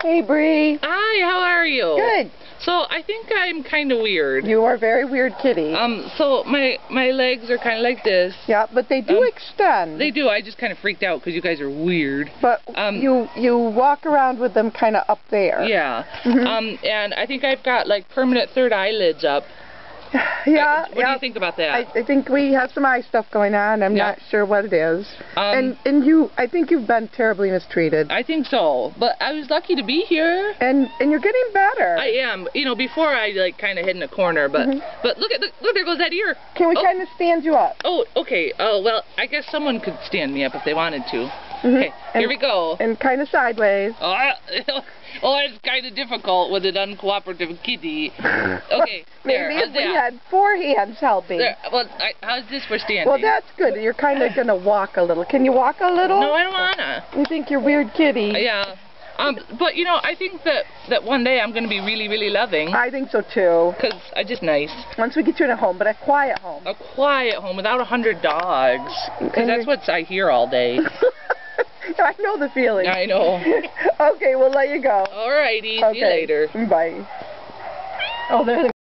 Hey, Bree. Hi, how are you? Good. So I think I'm kind of weird. You are very weird kitty. Um, so my my legs are kind of like this. yeah, but they do um, extend. They do. I just kind of freaked out because you guys are weird. But um, you you walk around with them kind of up there. Yeah. Mhm. Um, and I think I've got like permanent third eyelids up. yeah. What yeah. do you think about that? I, I think we have some eye stuff going on. I'm Yeah. not sure what it is. Um, and and you, I think you've been terribly mistreated. I think so. But I was lucky to be here. and and you're getting better. I am. You know, before I like kind of hid in a corner, but Mhm. but look at the look there goes that ear. Can we Oh. kind of stand you up? Oh, okay. Oh, well, I guess someone could stand me up if they wanted to. Mhm. Okay, here we go. And kind of sideways. Oh, oh, it's kind of difficult with an uncooperative kitty. Okay, there. Maybe how's if we that? had four hands helping. There, well, I, how's this for standing? Well, that's good. You're kind of gonna walk a little. Can you walk a little? No, I don't wanna. You think you're weird kitty? Yeah. Um, but you know, I think that that one day I'm gonna be really, really loving. I think so too. Cause I just nice. Once we get you in a home, but a quiet home. A quiet home without a hundred dogs. Cause And that's what I hear all day. I know the feeling. I know. okay, we'll let you go. Alrighty. okay. See you later. Bye. Oh, there they